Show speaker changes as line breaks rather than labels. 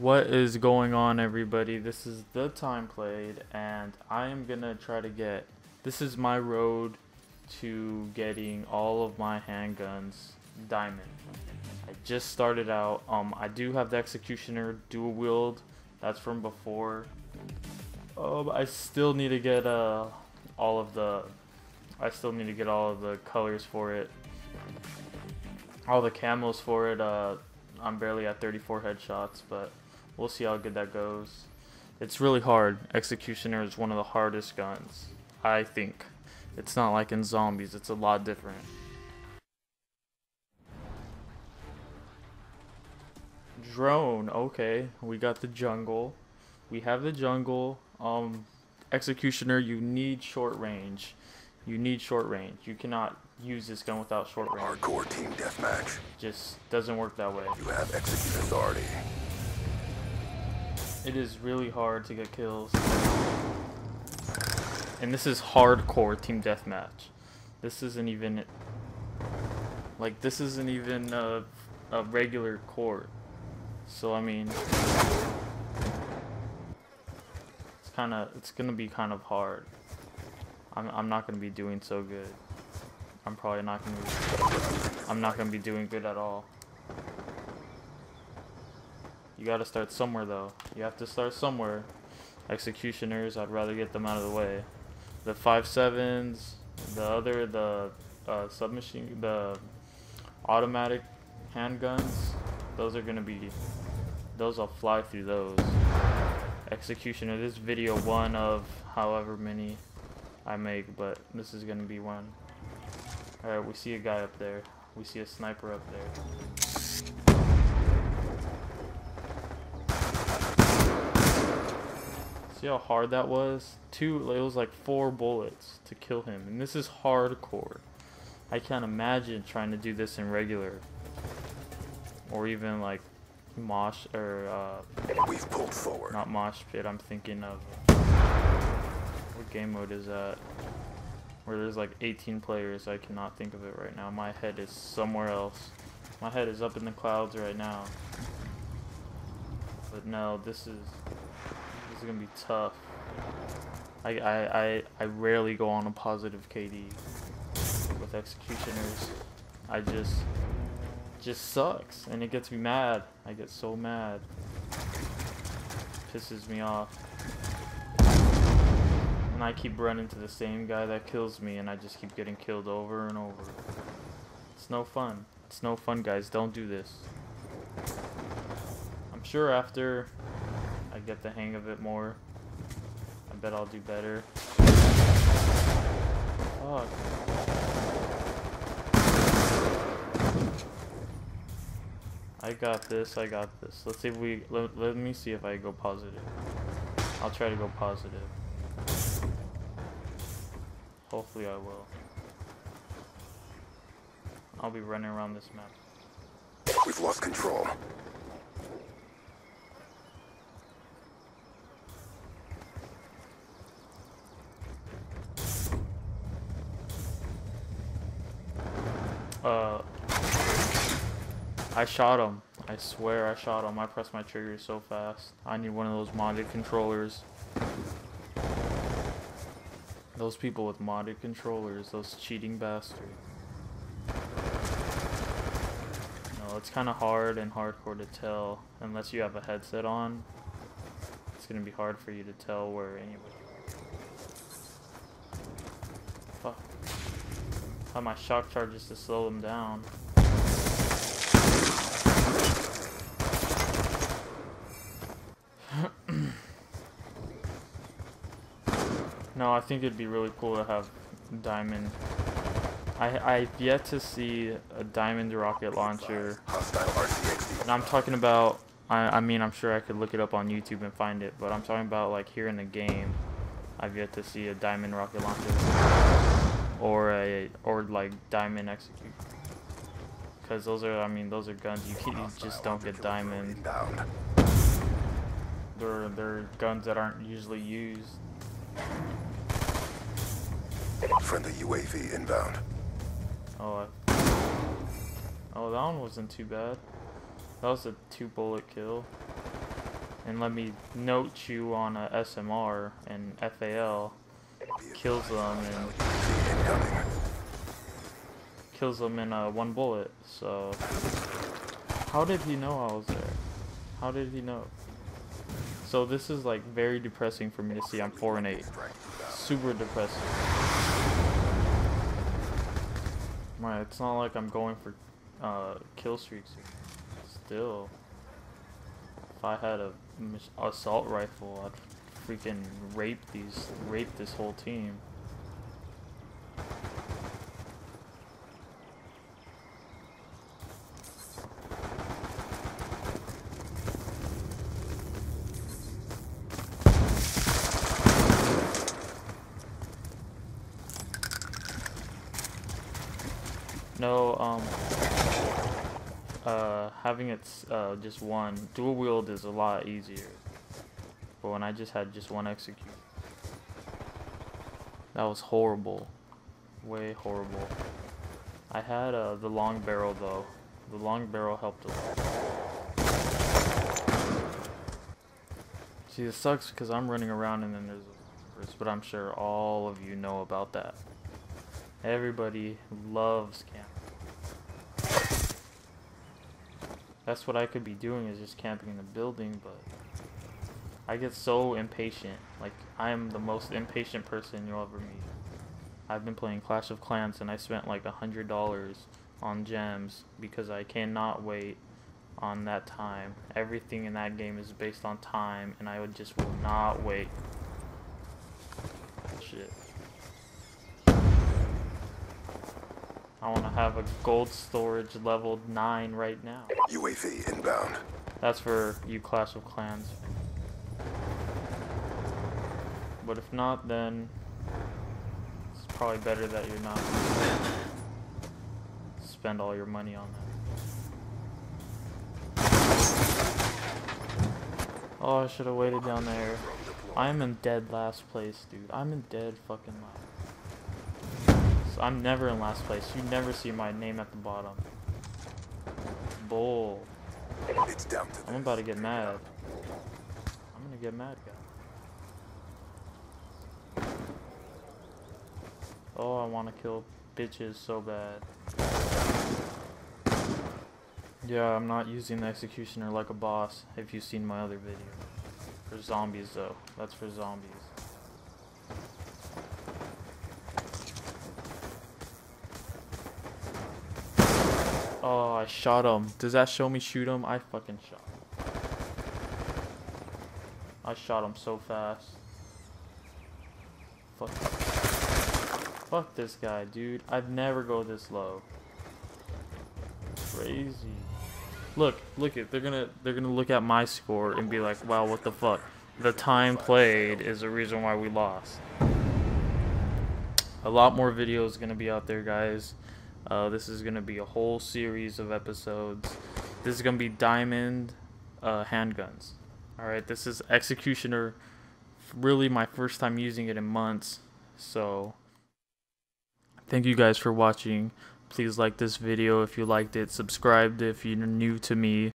What is going on everybody? This is the time played and I am gonna try to get this is my road to getting all of my handguns diamond. I just started out. Um I do have the executioner dual wield. That's from before. Um I still need to get uh all of the I still need to get all of the colors for it. All the camos for it, uh I'm barely at 34 headshots, but we'll see how good that goes. It's really hard. Executioner is one of the hardest guns, I think. It's not like in zombies, it's a lot different. Drone, okay. We got the jungle. We have the jungle. Um, Executioner, you need short range. You need short range. You cannot use this gun without short range.
Hardcore team deathmatch.
Just doesn't work that way.
You have execute authority.
It is really hard to get kills. And this is hardcore team deathmatch. This isn't even like this isn't even a, a regular court. So I mean it's kind of it's to be kind of hard. I'm I'm not to be doing so good. I'm probably not to I'm not to be doing good at all. You gotta start somewhere though. You have to start somewhere. Executioners, I'd rather get them out of the way. The five sevens, the other, the uh, submachine, the automatic handguns, those are gonna be, those I'll fly through those. Executioner, this video one of however many I make, but this is gonna be one. Alright, we see a guy up there. We see a sniper up there. See how hard that was? Two, it was like four bullets to kill him. And this is hardcore. I can't imagine trying to do this in regular. Or even like mosh, or uh,
We've pulled forward.
not mosh pit, I'm thinking of, what game mode is that? Where there's like 18 players, I cannot think of it right now. My head is somewhere else. My head is up in the clouds right now. But no, this is is gonna be tough. I I I, I rarely go on a positive KD with executioners. I just just sucks and it gets me mad. I get so mad. Pisses me off. And I keep running to the same guy that kills me and I just keep getting killed over and over. It's no fun. It's no fun guys, don't do this. I'm sure after I get the hang of it more, I bet I'll do better. Fuck. I got this, I got this. Let's see if we, let, let me see if I go positive. I'll try to go positive. Hopefully I will. I'll be running around this map.
We've lost control.
Uh, I shot him. I swear I shot him. I pressed my trigger so fast. I need one of those modded controllers. Those people with modded controllers, those cheating bastards. No, it's kind of hard and hardcore to tell unless you have a headset on. It's gonna be hard for you to tell where anybody. Fuck. Have my shock charges to slow them down. no, I think it'd be really cool to have diamond. I I've yet to see a diamond rocket launcher. And I'm talking about. I I mean I'm sure I could look it up on YouTube and find it, but I'm talking about like here in the game. I've yet to see a diamond rocket launcher or a or like diamond execute. Because those are, I mean, those are guns you, can, you just don't get diamond. They're they're guns that aren't usually used.
Friendly UAV inbound.
Oh, I, oh, that one wasn't too bad. That was a two bullet kill. and let me note you on a SMR and FAL kills them and
Incoming.
kills him in uh, one bullet. So how did he know I was there? How did he know? So this is like very depressing for me to see. I'm four and eight. Super depressing. Right, it's not like I'm going for uh, kill streaks. Still, if I had a assault rifle, I'd freaking rape these, rape this whole team. No, um, uh, having it uh, just one dual wield is a lot easier. But when I just had just one execute, that was horrible, way horrible. I had uh, the long barrel though. The long barrel helped a lot. See, it sucks because I'm running around and then there's a verse, but I'm sure all of you know about that. Everybody loves camping. That's what I could be doing is just camping in the building, but I get so impatient. Like I am the most impatient person you'll ever meet. I've been playing Clash of Clans and I spent like a hundred dollars on gems because I cannot wait on that time. Everything in that game is based on time and I would just will not wait. Shit. I want to have a gold storage level 9 right now.
UAV inbound.
That's for you Clash of Clans. But if not, then it's probably better that you're not spend all your money on that. Oh, I should have waited down there. I'm in dead last place, dude. I'm in dead fucking last. I'm never in last place. You never see my name at the bottom. Bull.
It's down to
I'm about to get mad. I'm gonna get mad, guys. Oh, I want to kill bitches so bad. Yeah, I'm not using the executioner like a boss. If you've seen my other video, for zombies though, that's for zombies. Oh, I shot him. Does that show me shoot him? I fucking shot him. I shot him so fast. Fuck. Fuck this guy, dude. I'd never go this low. Crazy. Look, look it. They're gonna they're gonna look at my score and be like, "Wow, what the fuck?" The time played is the reason why we lost. A lot more videos gonna be out there, guys. Uh, this is gonna be a whole series of episodes. This is gonna be diamond uh, handguns. All right, this is executioner. Really, my first time using it in months. So, thank you guys for watching. Please like this video if you liked it. Subscribe if you're new to me.